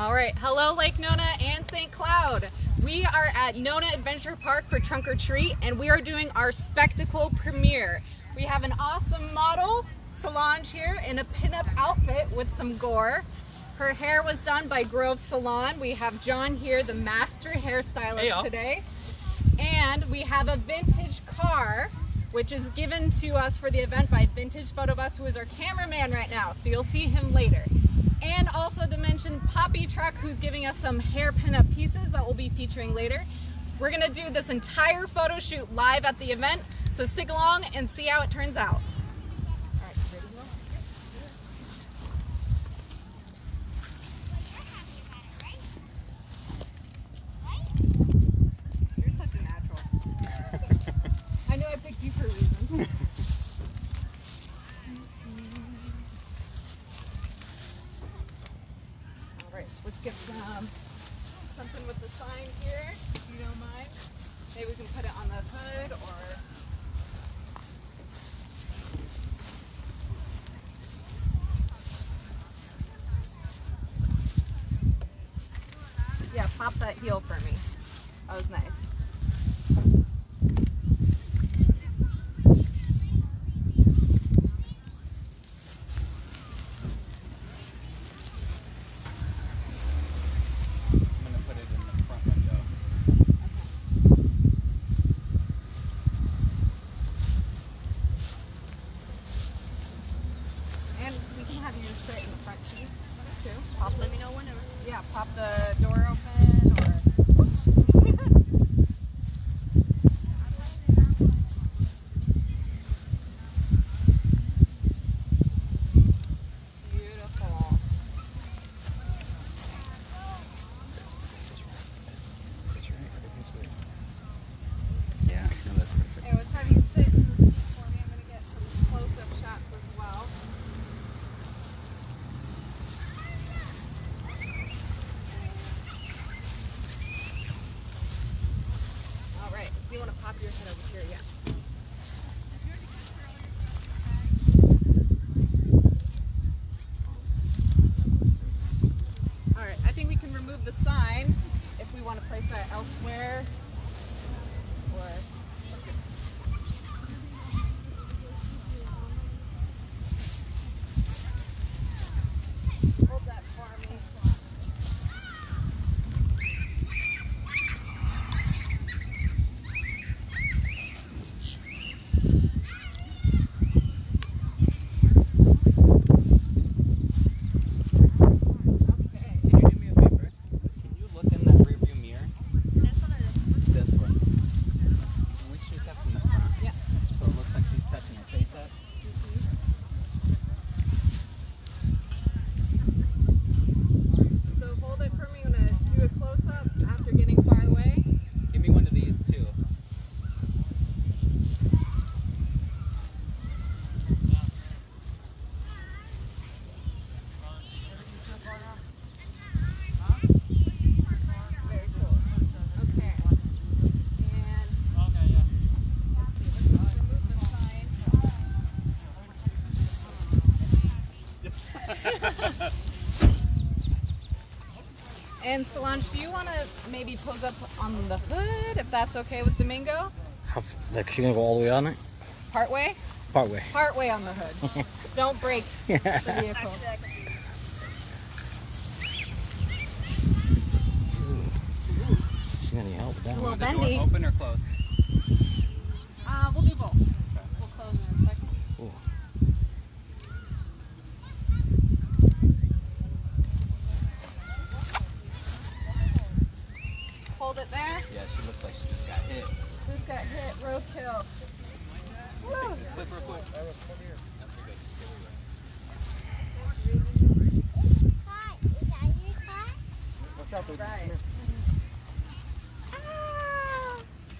All right, hello Lake Nona and St. Cloud. We are at Nona Adventure Park for Trunk or Treat and we are doing our spectacle premiere. We have an awesome model, Solange here, in a pinup outfit with some gore. Her hair was done by Grove Salon. We have John here, the master hairstylist Hey, today. And we have a vintage car, which is given to us for the event by Vintage Photo Bus, who is our cameraman right now. So you'll see him later. And also to mention Poppy Truck, who's giving us some hair pinup pieces that we'll be featuring later. We're gonna do this entire photo shoot live at the event, so stick along and see how it turns out. All right, ready to go? You're such a natural. I knew I picked you for a reason. All right, let's get some something with the sign here, if you don't mind. Maybe we can put it on the hood or. Yeah, pop that heel for me. That was nice. I'm gonna put it in the front window. And we can have you straight in the front too. too. Pop Let me know whenever. Yeah, pop the door open or. Beautiful. Yeah, no, that's perfect. Hey, let's have you sit for me. I'm gonna get some close-up shots as well. All right, if you want to pop your head over here, yeah. All right, I remove the sign if we want to place that elsewhere. Or hold that for me. Okay. Can you do me a favor? Can you look in that rearview mirror? This one. Can we shoot that from the front? Yeah. So it looks like she's touching her face up. So hold it for me. I'm gonna do a close up after getting far away. Give me one of these too. Very cool. Okay. And let's see. Let's remove the sign. And Solange, do you want to maybe pose up on the hood if that's okay with Domingo? How, like, she gonna go all the way on it? Part way? Part way. Part way on the hood. Don't break yeah. the vehicle. She gonna need help with that Well. The door bendy. open or close? Uh, we'll do both. We'll close in a second. Ooh. Hold it there. Yeah, she looks like she just got hit. Who's got hit? Roadkill. Woo. Clip real quick. Right. Ah,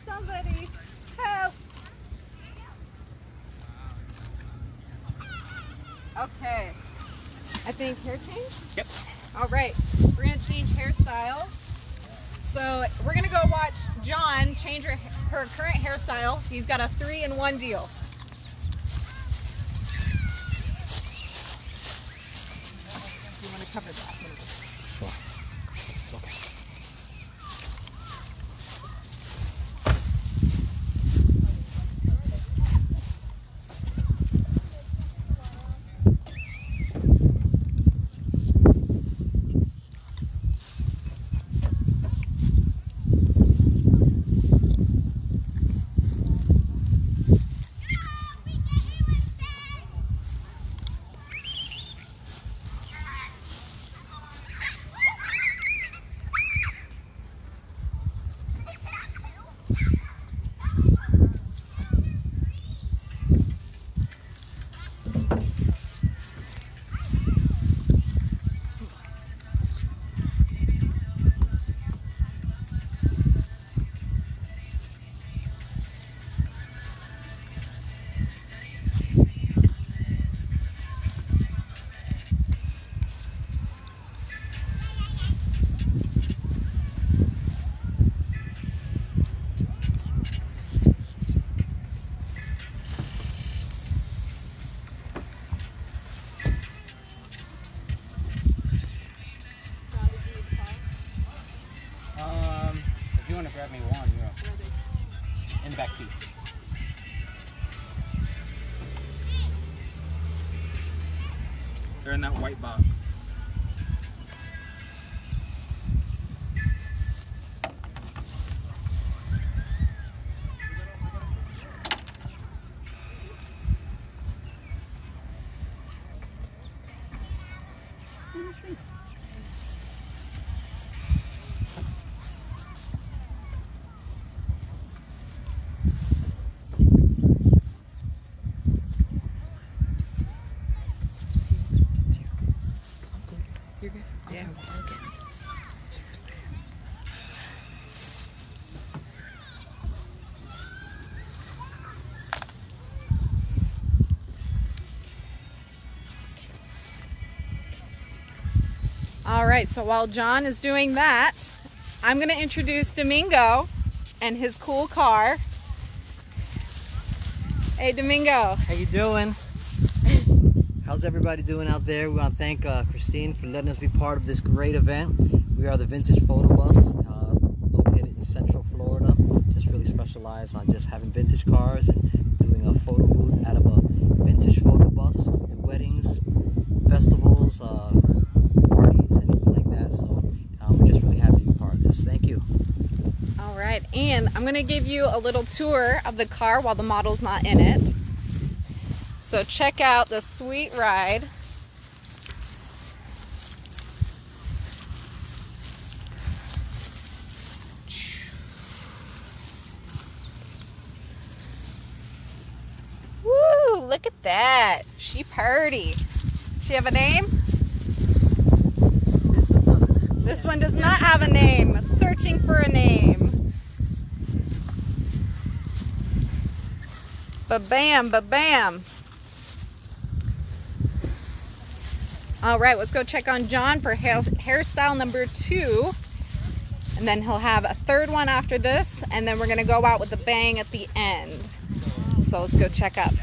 somebody help. Okay. I think hair change? Yep. All right. We're going to change hairstyles. So we're to go watch John change her, her current hairstyle. He's got a three in one deal. You want to cover that? Right, so while John is doing that, I'm going to introduce Domingo and his cool car. Hey, Domingo. How you doing? How's everybody doing out there? We want to thank uh, Christine for letting us be part of this great event. We are the Vintage Photo Bus, uh, located in Central Florida. Just really specialize on just having vintage cars and doing a photo booth of a vintage photo bus. We do weddings, festivals, uh, parties, anything like that. So um, we're just really happy to be part of this. Thank you. All right, and I'm to give you a little tour of the car while the model's not in it. So check out the sweet ride. Woo, look at that. She purdy. She have a name? This one does not have a name. It's searching for a name. Ba-bam, ba-bam. All right, let's go check on John for hair, hairstyle number two. And then he'll have a third one after this. And then we're going to go out with a bang at the end. So let's go check up.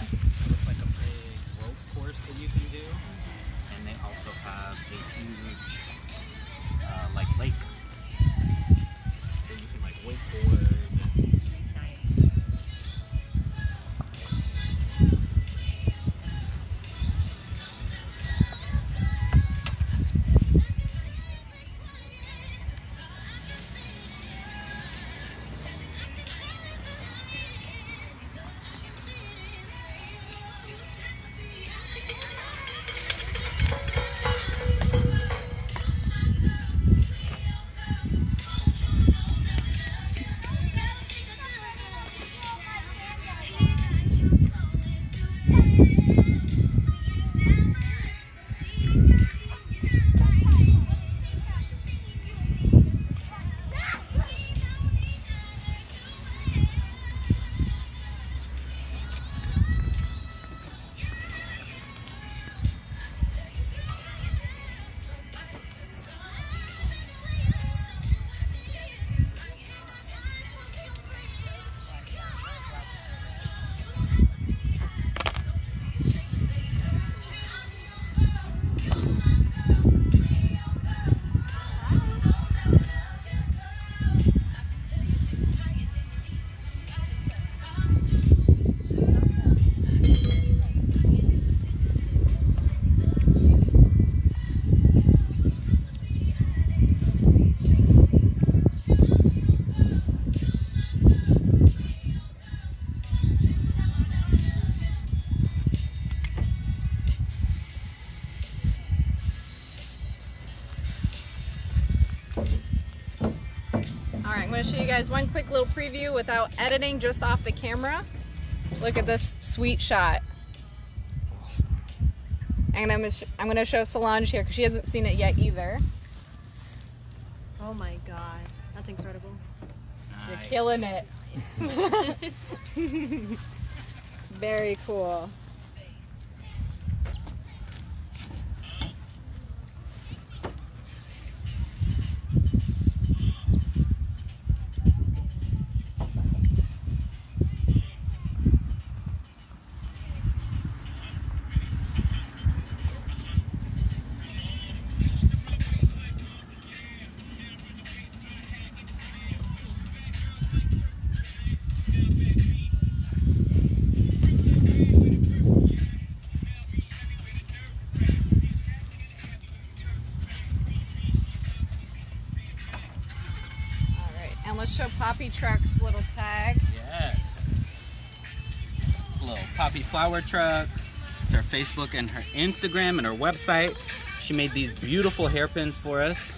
Show you guys one quick little preview without editing, just off the camera. Look at this sweet shot. And I'm, I'm going to show Solange here because she hasn't seen it yet either. Oh my god, that's incredible. You're killing it. Very cool. Poppy Truck's little tag. Yes. Little Poppy Flower Truck. It's her Facebook and her Instagram and her website. She made these beautiful hairpins for us.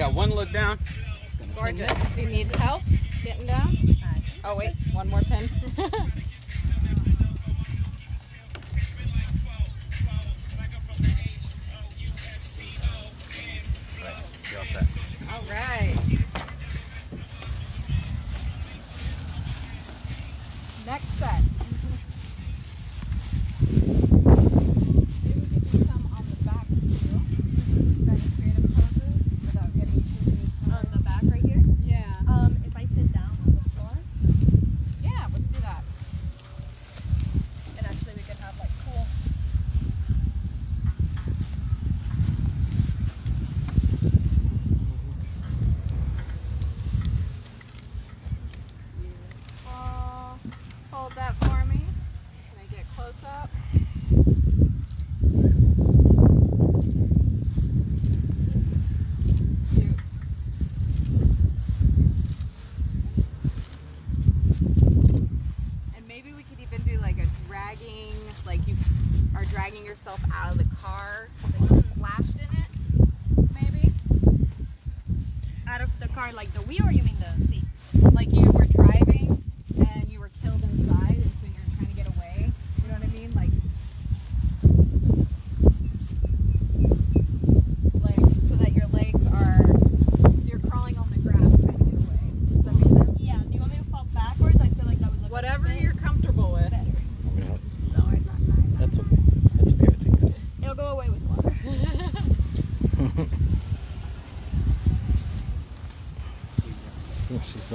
got one look down. Gorgeous. Do you need help getting down? Oh, wait, one more pin.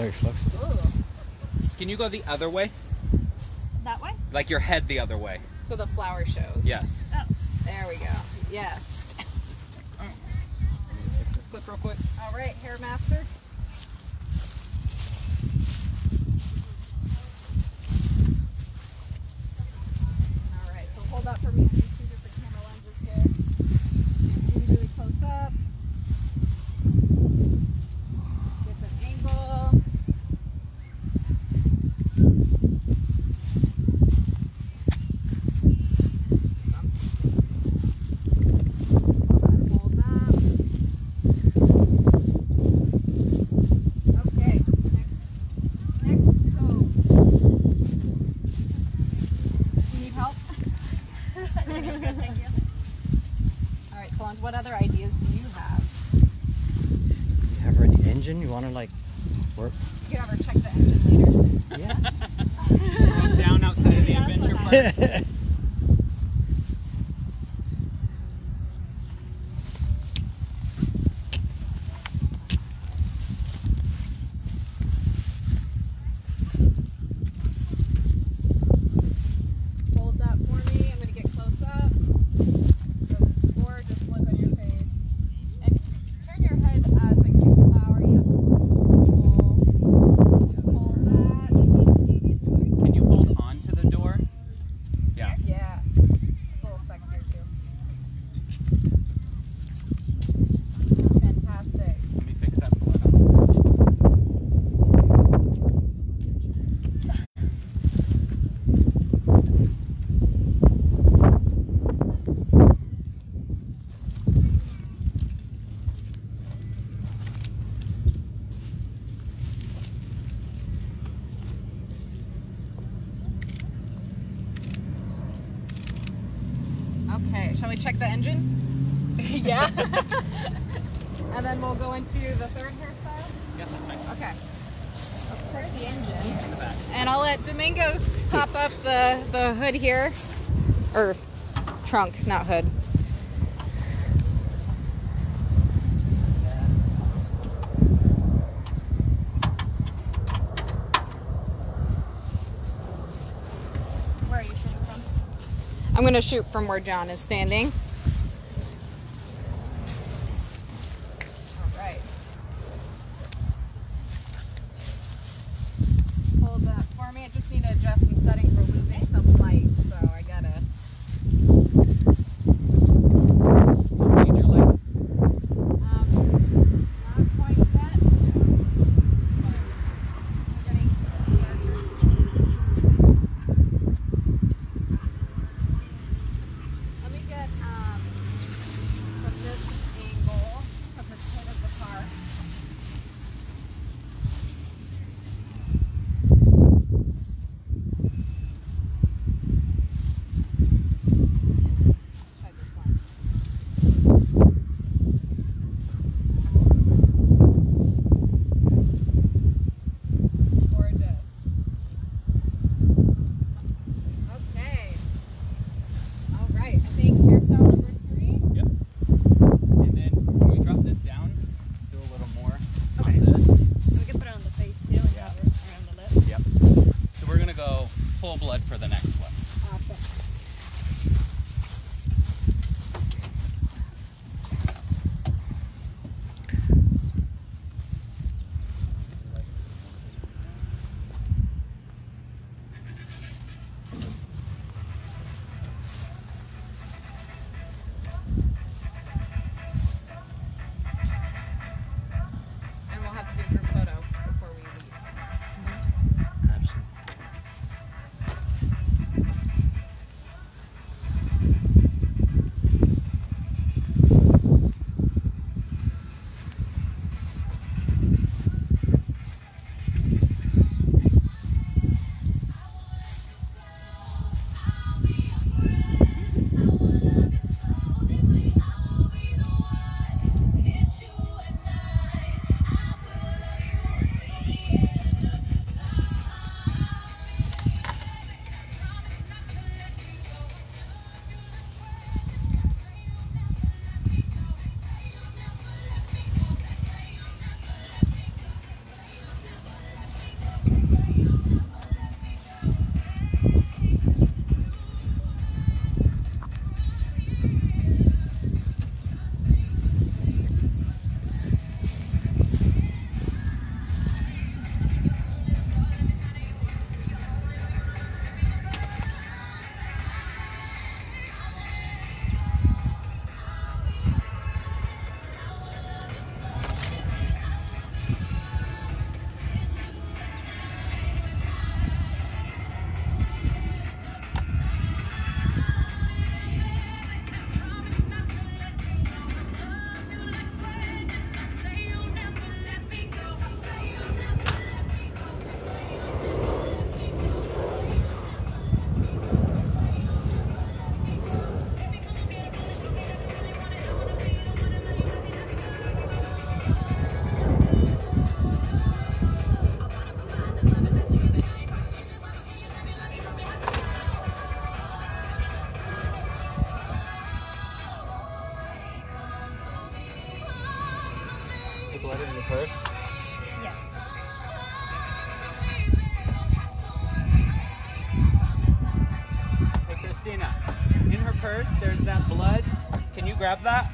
very flexible. Can you go the other way? That way? Like your head the other way. So the flower shows. Yes. Oh. There we go. Yes. Let's clip real quick. All right, hair mask. the hood here, or trunk, not hood. Where are you shooting from? I'm going to shoot from where John is standing. grab that?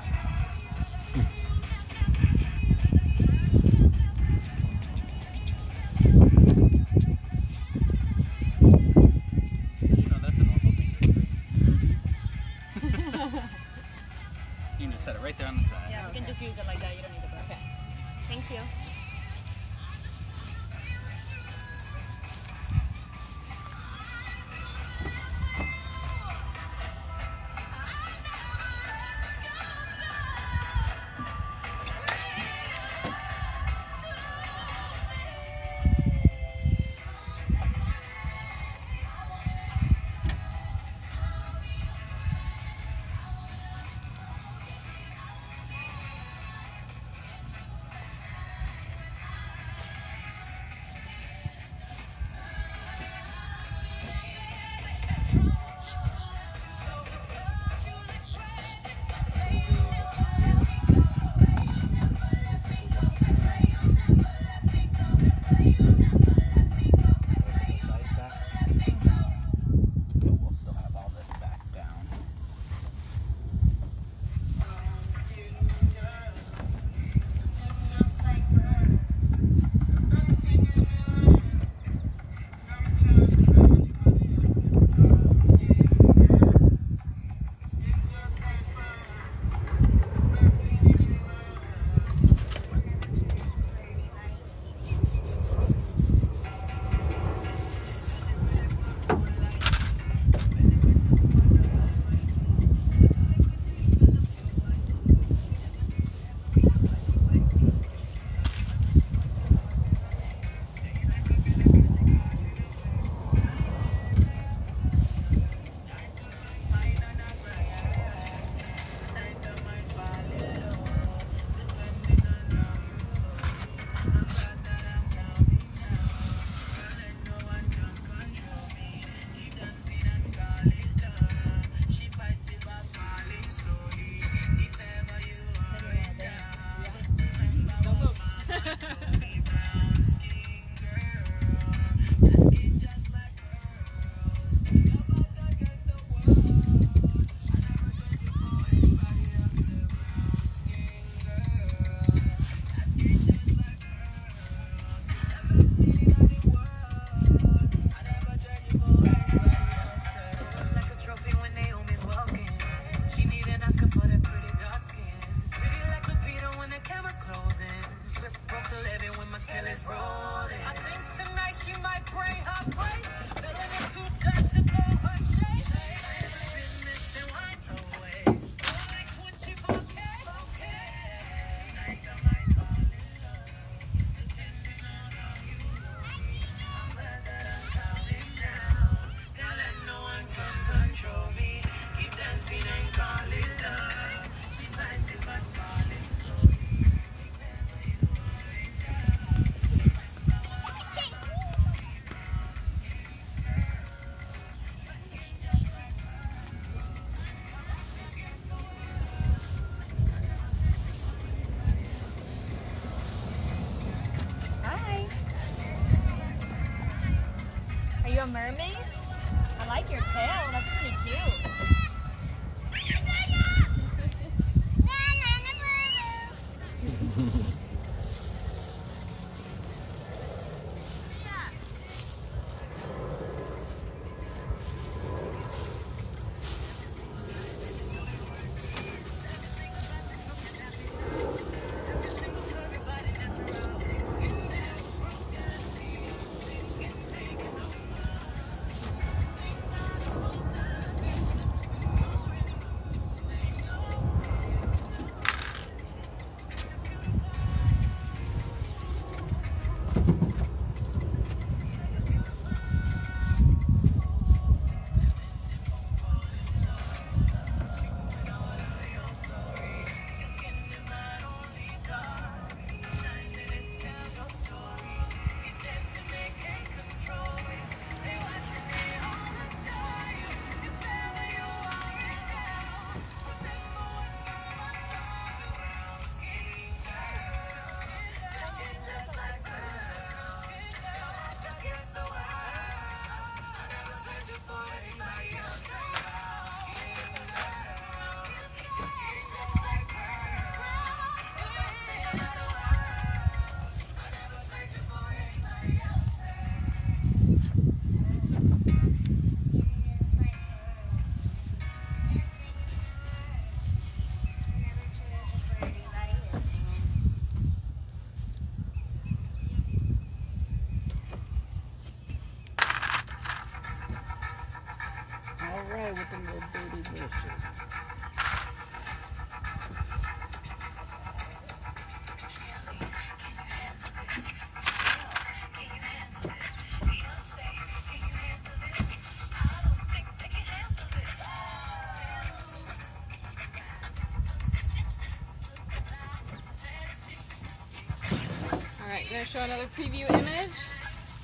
show another preview image.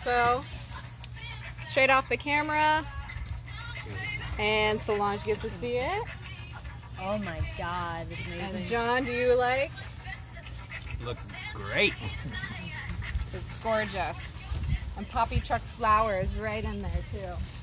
So, straight off the camera. And Solange gets to see it. Oh my god, it's amazing. And John, do you like? Looks great. it's gorgeous. And Poppy Truck's flowers right in there too.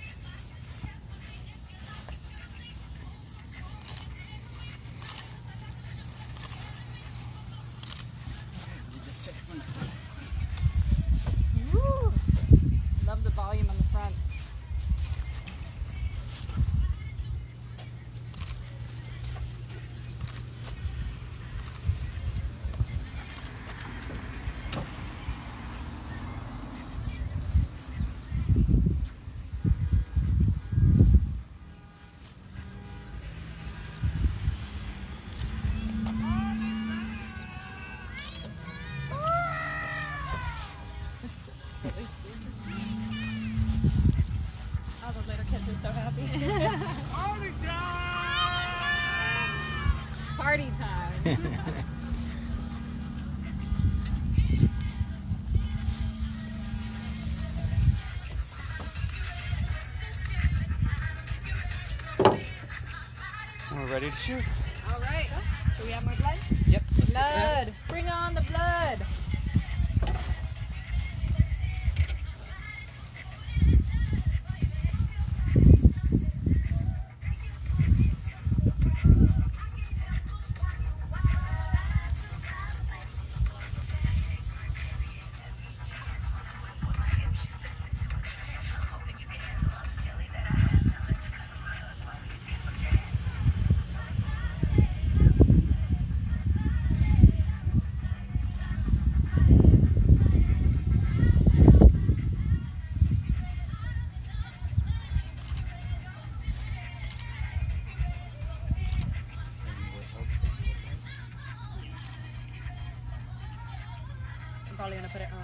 shoot.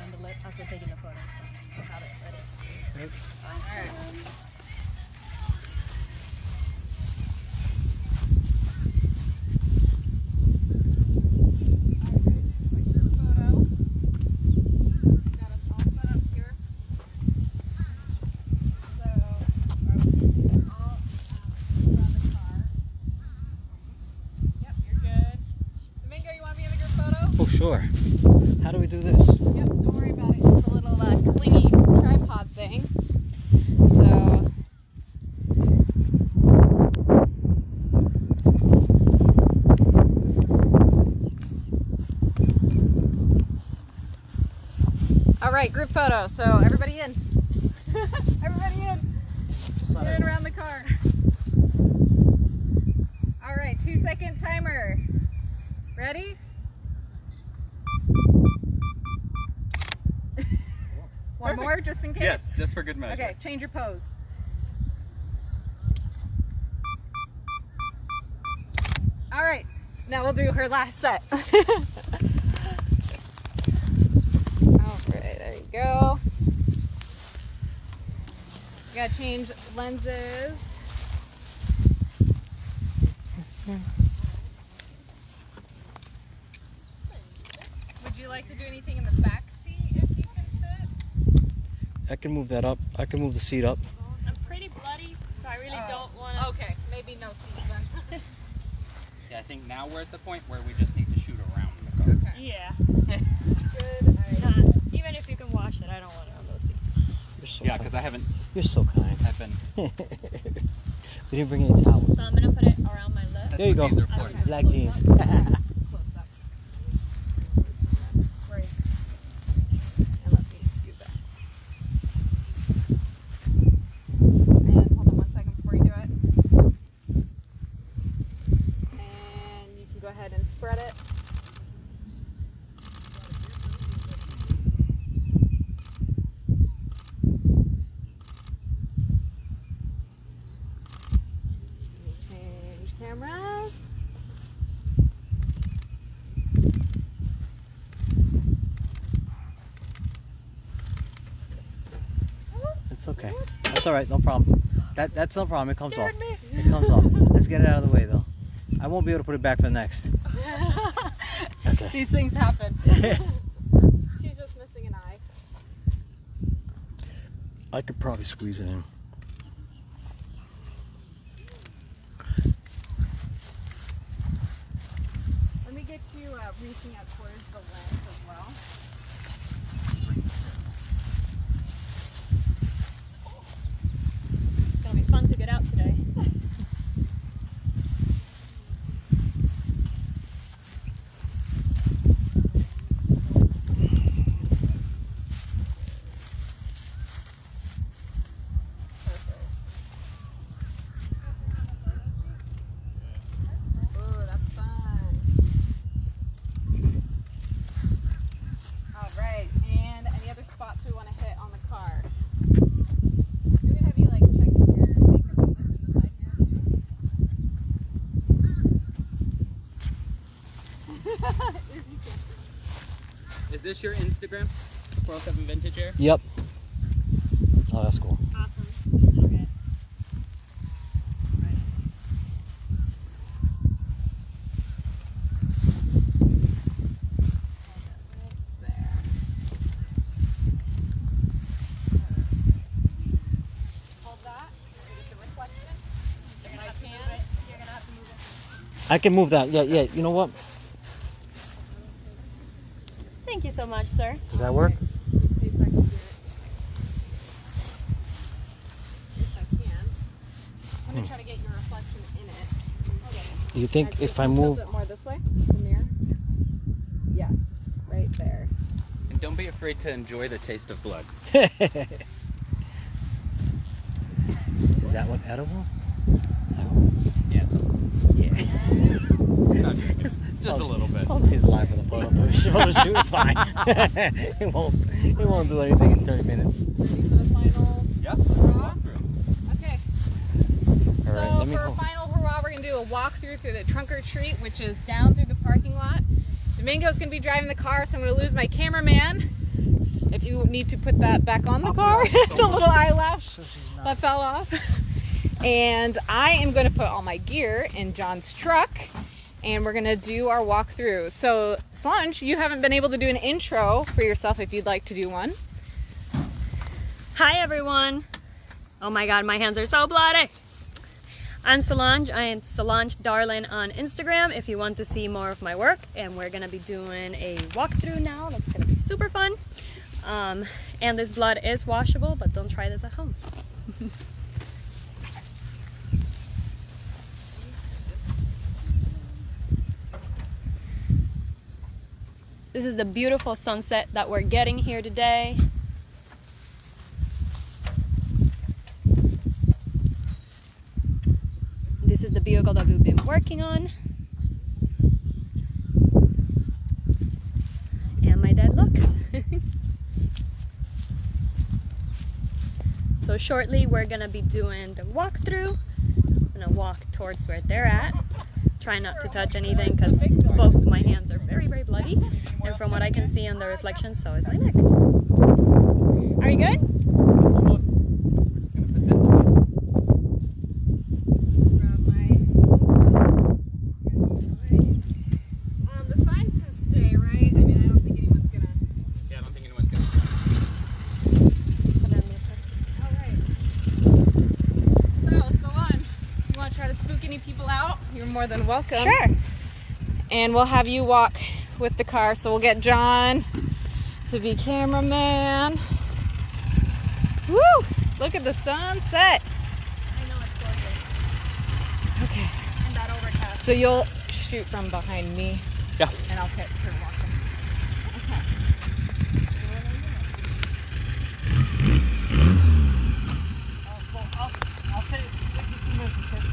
Probably gonna put it around the lip as we're taking the photo. So we'll have it. Yep, you're good. Domingo, you want me in a group photo? Oh, sure. How do we do this? Yep, don't worry about it. It's a little uh, clingy tripod thing. So. All right, group photo. So everybody in. everybody in. You're in around the car. All right, two second timer. Ready? One more, just in case. Yes, just for good measure. Okay, change your pose. All right, now we'll do her last set. All right, there you go. You gotta change lenses. Would you like to do anything in the back seat if you can fit? I can move that up. I can move the seat up. I'm pretty bloody, so I really Oh. don't want to. Okay, maybe no seats then. Yeah, I think now we're at the point where we just need to shoot around the car. Yeah. Good. Not, even if you can wash it, I don't want it on those seats. You're so Yeah, because I haven't. You're so kind. I've been. we didn't bring any towels. So I'm gonna put it around my lip. There you go. these. Okay. Black jeans. Close up. Right. And let me scoot back. And hold on one second before you do it. And you can go ahead and spread it. Change cameras. It's okay. That's all right. No problem. That that's no problem. It comes off. It comes off. Let's get it out of the way though. I won't be able to put it back for the next. Okay. These things happen. She's just missing an eye. I could probably squeeze it in. Let me get you uh, reaching out towards the lens as well. It's gonna be fun to get out today. Ooh, that's fun. All right, and any other spots we want to hit on the car? We could have you like check your makeup and this in the side mirror too. If you can. Is this your Instagram? 407 Vintage Air? Yep. Oh, that's cool. Awesome. Okay. There. Hold that. so we get the reflection. You're gonna I have to can. move it. You're gonna have to move it. I can move that. Yeah, yeah. You know what? Thank you so much, sir. Does that work? Let me see if I can do it. If I can. I'm gonna try to get your reflection in it. Do you think As if I move? it more this way, the mirror. Yes, right there. And don't be afraid to enjoy the taste of blood. Is that one edible? Yeah, it's awesome. Yeah. Not joking. Just a little bit. As long as he's alive for the photo, photo shoot, it's fine. it won't. It won't do anything in 30 minutes. Ready for the final Yeah. hurrah? Okay. All right. so Let for hold- final hurrah, we're gonna do a walkthrough through through the trunk or treat, which is down through the parking lot. Domingo's gonna be driving the car, so I'm gonna lose my cameraman. If you need to put that back on the I'll car, so the little eyelash So that fell off. And I am gonna put all my gear in John's truck and we're gonna do our walkthrough. So, Solange, you haven't been able to do an intro for yourself if you'd like to do one. Hi everyone. Oh my god, my hands are so bloody. I'm Solange. I am Solange Darling on Instagram if you want to see more of my work. And we're gonna be doing a walkthrough now. That's gonna be super fun. Um, and this blood is washable, but don't try this at home. This is the beautiful sunset that we're getting here today. This is the vehicle that we've been working on. And my dead look. so shortly we're gonna be doing the walkthrough. I'm gonna walk towards where they're at. Try not to touch anything because both of my hands are very, very bloody. And from what I can see on the reflection, so is my neck. Are you good? Almost. We're just gonna put this away. Um, the signs can stay, right? I mean, I don't think anyone's gonna. Yeah, I don't think anyone's gonna. All right. So, Solange, you want to try to spook any people out? You're than welcome. Sure. And we'll have you walk with the car. So we'll get John to be cameraman. Woo! Look at the sunset. I know it's gorgeous. Okay. And that overcast. So you'll shoot from behind me. Yeah. And I'll catch her walking. Okay. Oh, so I'll, I'll take, take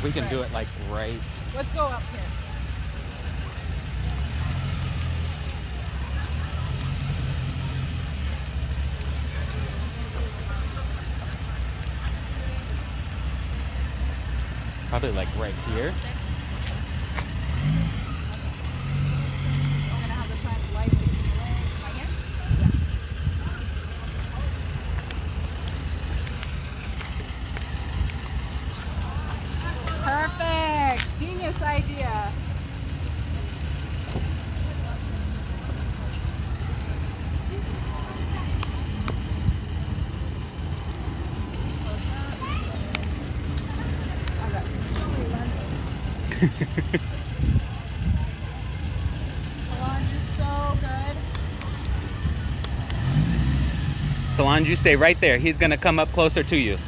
if we can right. do it like right. Let's go up here. Probably like right here. Solange, you you stay right there. He's going to come up closer to you. Okay.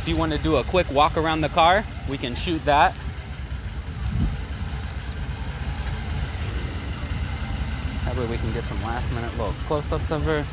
If you want to do a quick walk around the car, we can shoot that. Way we can get some last minute little close-ups of her.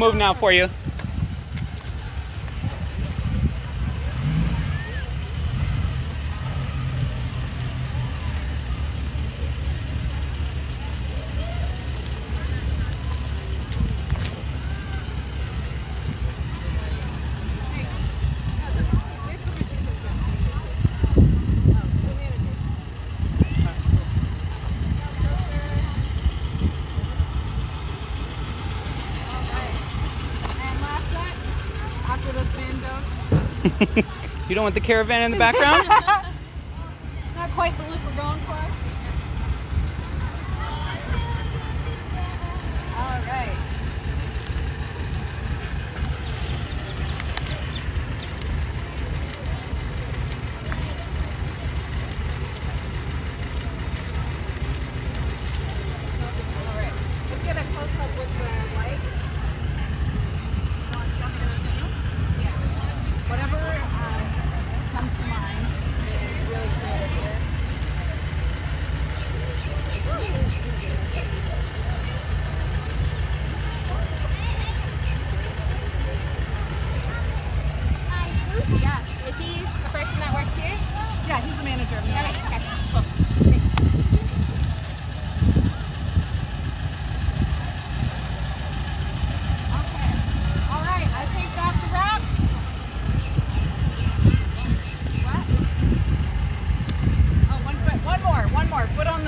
move now for you. you don't want the caravan in the background?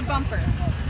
bumper.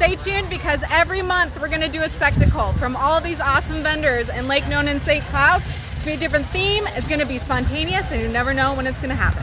Stay tuned because every month we're going to do a spectacle from all these awesome vendors in Lake Nona and St. Cloud. It's going to be a different theme. It's going to be spontaneous, and you never know when it's going to happen.